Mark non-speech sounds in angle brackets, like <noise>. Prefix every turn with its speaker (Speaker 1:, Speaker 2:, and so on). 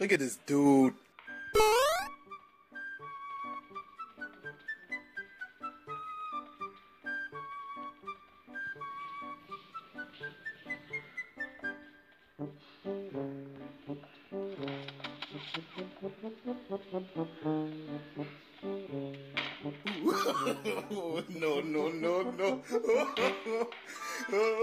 Speaker 1: Look at this dude. <laughs> no, no, no, no. <laughs>